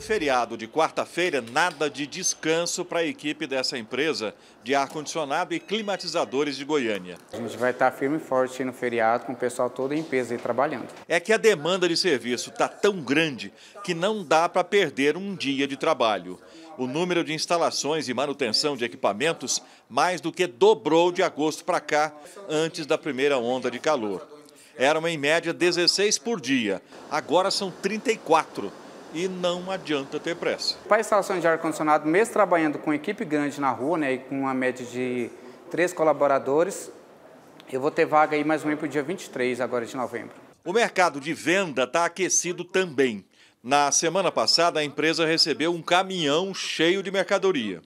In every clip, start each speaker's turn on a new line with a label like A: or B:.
A: No feriado de quarta-feira, nada de descanso para a equipe dessa empresa de ar-condicionado e climatizadores de Goiânia.
B: A gente vai estar firme e forte no feriado com o pessoal todo em peso aí trabalhando.
A: É que a demanda de serviço está tão grande que não dá para perder um dia de trabalho. O número de instalações e manutenção de equipamentos mais do que dobrou de agosto para cá, antes da primeira onda de calor. Eram em média 16 por dia, agora são 34 e não adianta ter pressa.
B: Para a instalação de ar-condicionado, mesmo trabalhando com equipe grande na rua, né, com uma média de três colaboradores, eu vou ter vaga aí mais ou menos para o dia 23 agora de novembro.
A: O mercado de venda está aquecido também. Na semana passada, a empresa recebeu um caminhão cheio de mercadoria.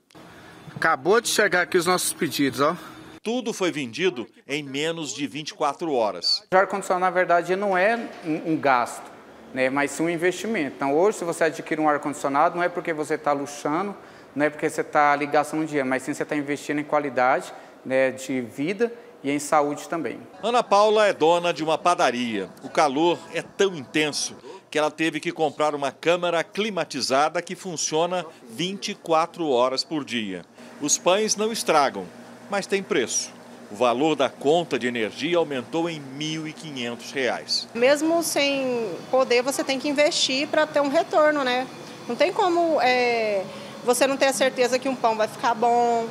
B: Acabou de chegar aqui os nossos pedidos, ó.
A: Tudo foi vendido em menos de 24 horas.
B: O ar-condicionado, na verdade, não é um gasto, né, mas sim um investimento. Então, hoje, se você adquire um ar-condicionado, não é porque você está luxando, não é porque você está gastando um dia, mas sim você está investindo em qualidade né, de vida e em saúde também.
A: Ana Paula é dona de uma padaria. O calor é tão intenso que ela teve que comprar uma câmara climatizada que funciona 24 horas por dia. Os pães não estragam, mas tem preço. O valor da conta de energia aumentou em R$ 1.500.
C: Mesmo sem poder, você tem que investir para ter um retorno, né? Não tem como é, você não ter a certeza que um pão vai ficar bom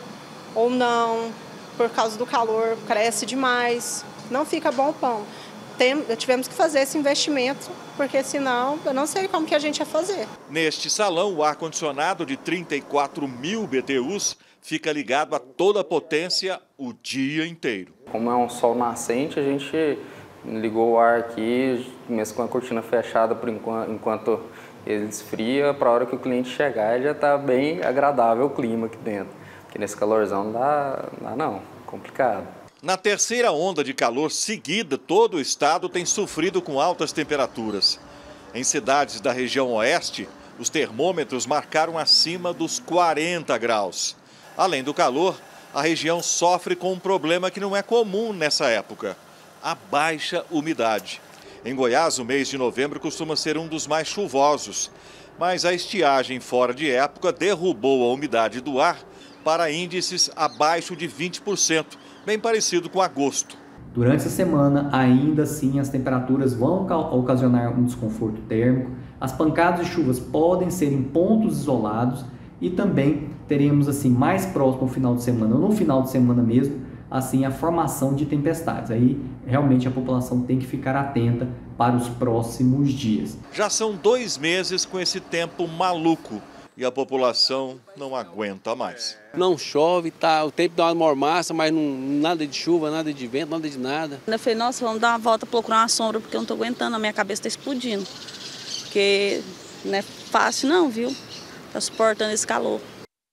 C: ou não, por causa do calor, cresce demais, não fica bom o pão. Tem, tivemos que fazer esse investimento, porque senão eu não sei como que a gente ia fazer.
A: Neste salão, o ar-condicionado de 34 mil BTUs fica ligado a toda a potência o dia inteiro.
D: Como é um sol nascente, a gente ligou o ar aqui, mesmo com a cortina fechada por enquanto, enquanto ele esfria, para a hora que o cliente chegar já está bem agradável o clima aqui dentro. Porque nesse calorzão não dá, não dá não, complicado.
A: Na terceira onda de calor seguida, todo o estado tem sofrido com altas temperaturas. Em cidades da região oeste, os termômetros marcaram acima dos 40 graus. Além do calor, a região sofre com um problema que não é comum nessa época: a baixa umidade. Em Goiás, o mês de novembro costuma ser um dos mais chuvosos, mas a estiagem fora de época derrubou a umidade do ar para índices abaixo de 20%, bem parecido com agosto.
E: Durante essa semana, ainda assim, as temperaturas vão ocasionar um desconforto térmico. As pancadas de chuvas podem ser em pontos isolados e também teremos assim mais próximo ao final de semana, ou no final de semana mesmo, assim a formação de tempestades. Aí realmente a população tem que ficar atenta para os próximos dias.
A: Já são dois meses com esse tempo maluco e a população não aguenta mais.
F: Não chove, tá, o tempo dá uma mormaça, mas não, nada de chuva, nada de vento, nada de nada.
G: Eu falei, nossa, vamos dar uma volta procurar uma sombra, porque eu não estou aguentando, a minha cabeça está explodindo. Porque não é fácil não, viu? Tá suportando esse calor.